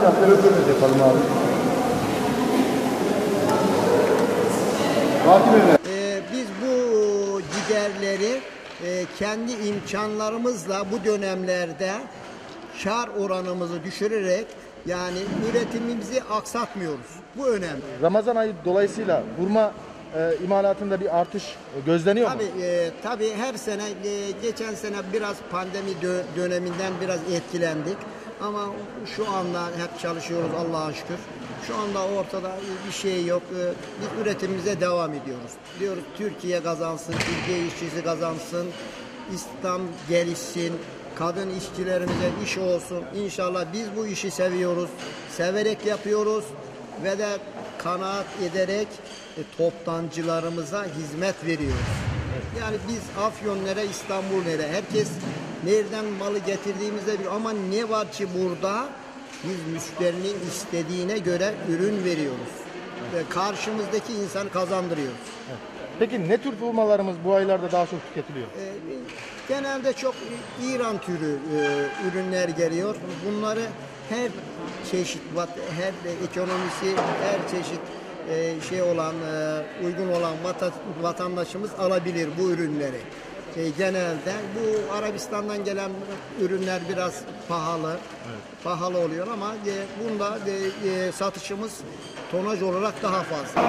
şöyle röportaj yapalım abi. Fatih Bey. Ee, biz bu giderleri e, kendi imkanlarımızla bu dönemlerde kar oranımızı düşürerek yani üretimimizi aksatmıyoruz. Bu önemli. Ramazan ayı dolayısıyla hurma e, imalatında bir artış gözleniyor mu? Tabii, e, tabii her sene, e, geçen sene biraz pandemi dö- döneminden biraz etkilendik. Ama şu anda hep çalışıyoruz Allah'a şükür. Şu anda ortada bir şey yok. E, Biz üretimimize devam ediyoruz. Diyoruz Türkiye kazansın, Türkiye işçisi kazansın, İslam gelişsin, kadın işçilerimize iş olsun. İnşallah biz bu işi seviyoruz, severek yapıyoruz ve de kanaat ederek e, toptancılarımıza hizmet veriyoruz. Yani biz Afyonlara, İstanbul'lara herkes nereden malı getirdiğimizde bir ama ne var ki burada biz müşterinin istediğine göre ürün veriyoruz. Ve karşımızdaki insanı kazandırıyoruz. Peki ne tür hurmalarımız bu aylarda daha çok tüketiliyor? E, genelde çok İran türü e, ürünler geliyor. Bunları her çeşit, her ekonomisi, her çeşit e, şey olan, e, uygun olan vata- vatandaşımız alabilir bu ürünleri. E, genelde bu Arabistan'dan gelen ürünler biraz pahalı, pahalı oluyor ama e, bunda e, e, satışımız tonaj olarak daha fazla.